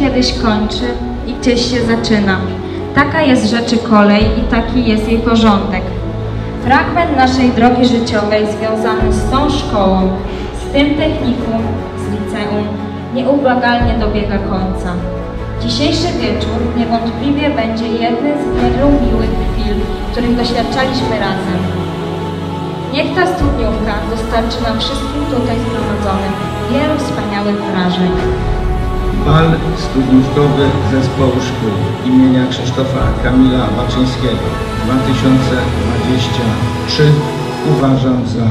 kiedyś kończy i gdzieś się zaczyna. Taka jest rzeczy kolej i taki jest jej porządek. Fragment naszej drogi życiowej związany z tą szkołą, z tym technikum, z liceum, nieubłagalnie dobiega końca. Dzisiejszy wieczór niewątpliwie będzie jednym z wielu miłych chwil, których doświadczaliśmy razem. Niech ta studniówka dostarczy nam wszystkim tutaj zgromadzonym wielu wspaniałych wrażeń. Bal studniówkowy Zespołu Szkół imienia Krzysztofa Kamila Baczyńskiego 2023 uważam za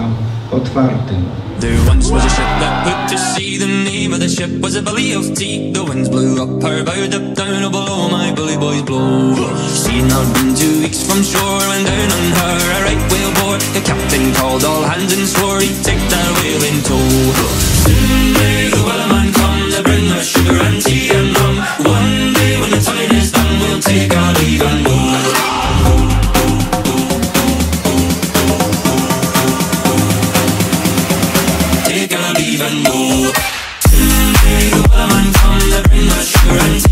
otwartym. There once was a ship that put to sea. The name of the ship was a belly of tea. The winds blew up her bow, up down oh, below my bully boys blow. She had not been two weeks from shore when down on her a right whale bore. The captain called all hands and swore he'd take up even more Tonight, the woman from the bring the sugar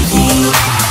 Yeah.